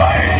Bye.